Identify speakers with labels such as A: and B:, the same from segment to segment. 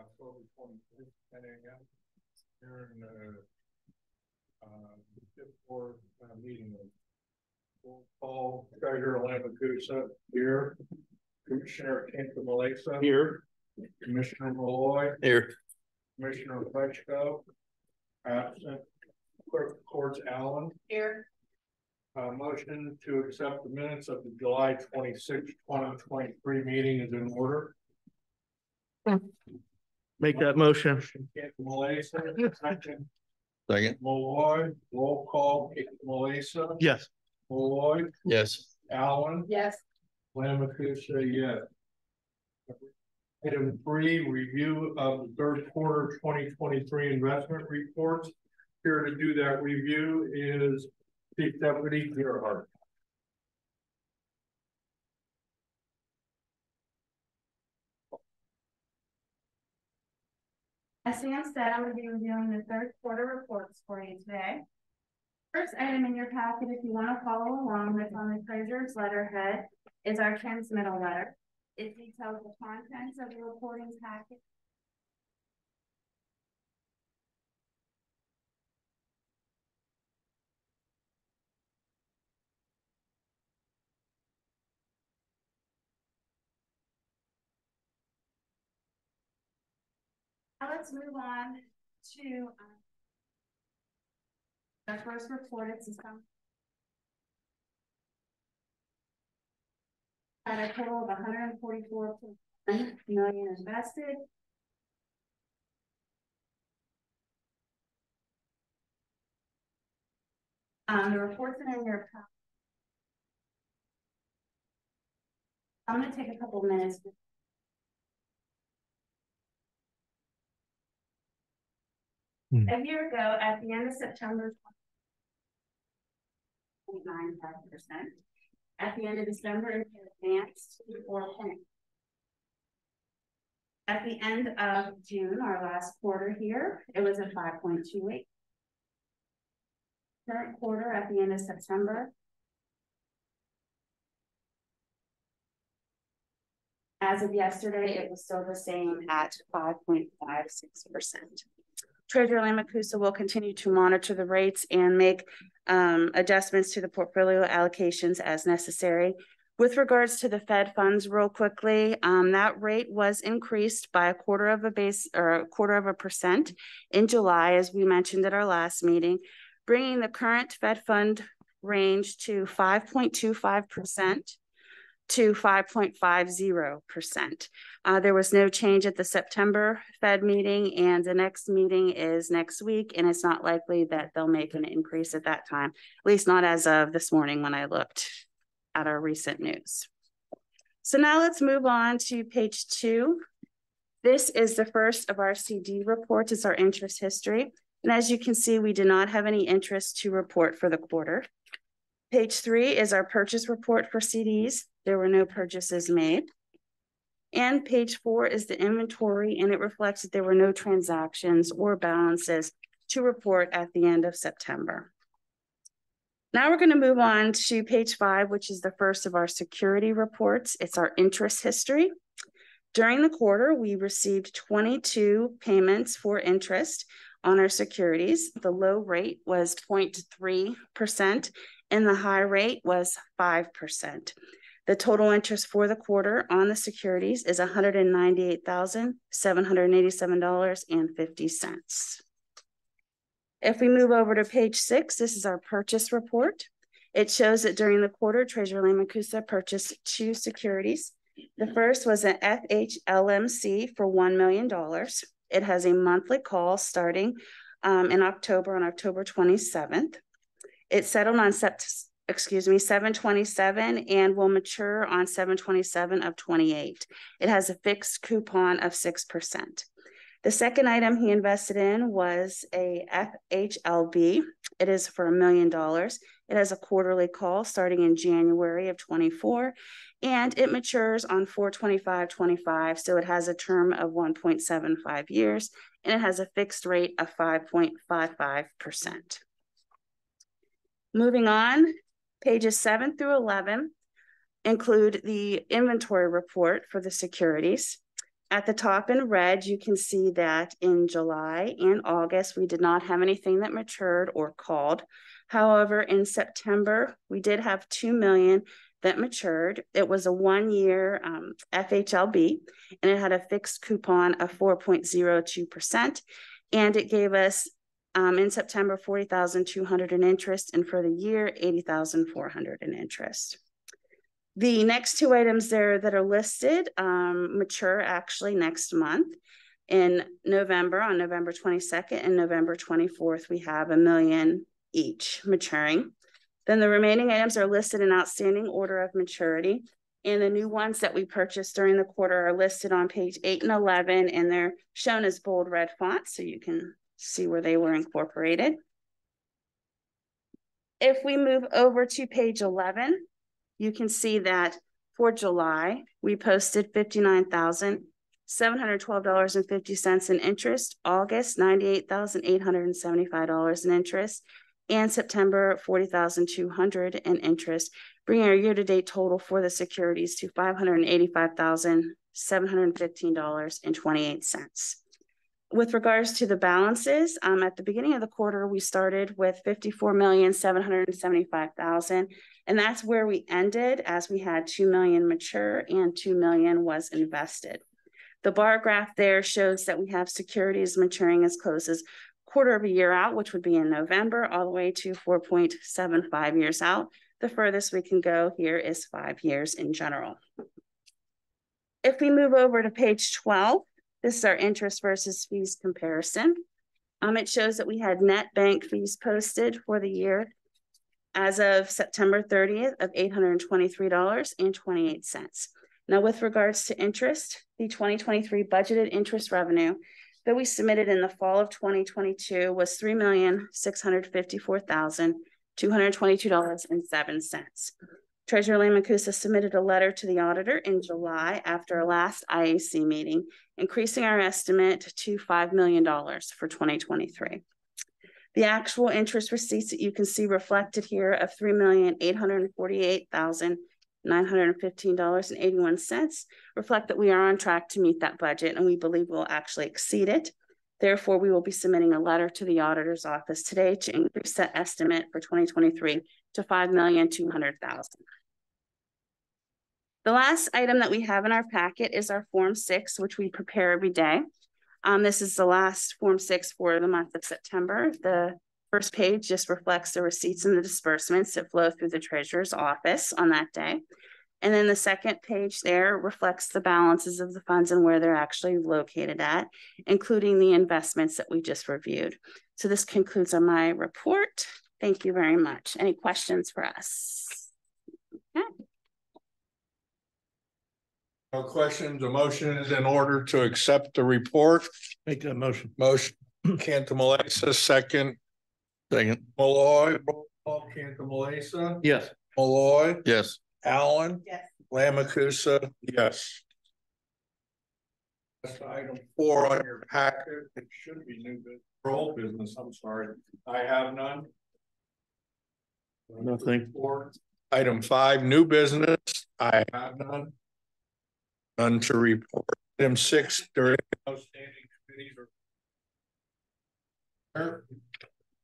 A: October twenty-fifth, ten AM. Here in the, uh, fifth floor, uh, meeting room. Roll Call Treasurer Lamancusa here. Commissioner Cantalamessa.
B: Here.
A: Commissioner Malloy,
B: Here.
A: Commissioner Frenchko. Absent. Clerk of Courts Allen.
C: Here.
A: Uh, motion to accept the minutes of the July twenty-sixth, twenty twenty-three meeting is in order.
B: Make that motion.
A: Malasa, second.
D: Second.
A: Malloy, roll call, Kenta Malasa.
B: Yes.
A: Malloy,
D: Yes.
A: Allen,
C: Yes.
A: Lamancusa, yes. Item three, review of the third quarter twenty twenty-three investment reports. Here to do that review is Chief Deputy Gerhart.
E: As Sam said, I'm gonna be reviewing the third quarter reports for you today. First item in your packet, if you wanna follow along with on the treasurer's letterhead, is our transmittal letter. It details the contents of the reporting packet. Now let's move on to um, our first reported system. At a total of hundred and forty-four million invested. Um, the reports are in your. I'm gonna take a couple minutes. Hmm. a year ago at the end of September, 0.95%. At the end of December, it advanced to 4. At the end of June, our last quarter here, it was at 5.28. Current quarter at the end of September, As of yesterday, it was still the same at 5.56%. Treasurer Lamancusa will continue to monitor the rates and make um, adjustments to the portfolio allocations as necessary. With regards to the Fed funds, real quickly, um, that rate was increased by a quarter of a base or a quarter of a percent in July, as we mentioned at our last meeting, bringing the current Fed fund range to five point two five percent to five point five zero percent. Uh, there was no change at the September Fed meeting and the next meeting is next week. And it's not likely that they'll make an increase at that time, at least not as of this morning when I looked at our recent news. So now let's move on to page two. This is the first of our CD reports. It's our interest history. And as you can see, we did not have any interest to report for the quarter. Page three is our purchase report for CDs. There were no purchases made. And page four is the inventory, and it reflects that there were no transactions or balances to report at the end of September. Now we're going to move on to page five, which is the first of our security reports. It's our interest history. During the quarter, we received 22 payments for interest on our securities. The low rate was 0.3% and the high rate was 5%. The total interest for the quarter on the securities is $198,787.50. If we move over to page six, this is our purchase report. It shows that during the quarter, Treasurer Lamancusa purchased two securities. The first was an FHLMC for $1 million. It has a monthly call starting um, in October on October 27th. It settled on sept excuse me, 727 and will mature on 727 of 28. It has a fixed coupon of 6%. The second item he invested in was a FHLB. It is for a million dollars. It has a quarterly call starting in January of 24 and it matures on 425.25. So it has a term of 1.75 years and it has a fixed rate of 5.55%. Moving on, pages 7 through 11 include the inventory report for the securities. At the top in red, you can see that in July and August, we did not have anything that matured or called. However, in September, we did have 2 million that matured. It was a one year um, FHLB and it had a fixed coupon of 4.02%. And it gave us um, in September, 40,200 in interest, and for the year, 80,400 in interest. The next two items there that are listed um, mature actually next month. In November, on November 22nd and November 24th, we have a million each maturing. Then the remaining items are listed in outstanding order of maturity. And the new ones that we purchased during the quarter are listed on page 8 and 11, and they're shown as bold red font, so you can see where they were incorporated. If we move over to page 11, you can see that for July, we posted $59,712.50 in interest, August, $98,875 in interest, and September, 40,200 in interest, bringing our year-to-date total for the securities to $585,715.28 with regards to the balances, um, at the beginning of the quarter, we started with 54,775,000. And that's where we ended as we had 2 million mature and 2 million was invested. The bar graph there shows that we have securities maturing as close as quarter of a year out, which would be in November, all the way to 4.75 years out. The furthest we can go here is five years in general. If we move over to page 12, this is our interest versus fees comparison. Um, it shows that we had net bank fees posted for the year as of September 30th of $823.28. Now, with regards to interest, the 2023 budgeted interest revenue that we submitted in the fall of 2022 was $3,654,222.07. Treasurer Lamancusa submitted a letter to the auditor in July after our last IAC meeting, increasing our estimate to $5 million for 2023. The actual interest receipts that you can see reflected here of $3,848,915.81 reflect that we are on track to meet that budget and we believe we'll actually exceed it. Therefore, we will be submitting a letter to the auditor's office today to increase that estimate for 2023 to 5,200,000. The last item that we have in our packet is our Form 6, which we prepare every day. Um, this is the last Form 6 for the month of September. The first page just reflects the receipts and the disbursements that flow through the treasurer's office on that day. And then the second page there reflects the balances of the funds and where they're actually located at, including the investments that we just reviewed. So this concludes on my report. Thank you very much. Any questions for us?
A: No questions, a motion is in order to accept the report.
B: Make that motion.
A: Motion, Cantalamessa, second,
B: Second.
A: Malloy, roll call, Cantala
B: Yes.
A: Malloy,
B: Yes.
A: Allen,
E: Yes.
A: Lamancusa, yes. That's item four on your packet, it should be new business, or old business, I'm sorry, I have none.
B: Nothing.
A: Four, item five, new business, I have none. None to report, item six, there is no standing committees or.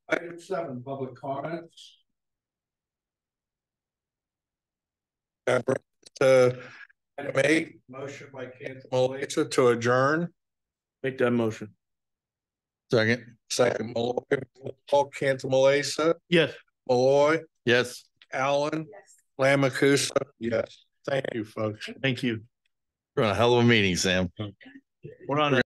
A: Item seven, public comments. Uh, item eight, motion by Cantalamessa to adjourn.
B: Make that motion.
A: Second. Second, Malloy, Paul Cantalamessa,
B: Yes.
A: Malloy,
B: Yes.
A: Allen,
E: Yes.
A: Lamancusa, yes, thank you, folks.
B: Thank you.
C: Run a hell of a meeting, Sam.
B: We're on a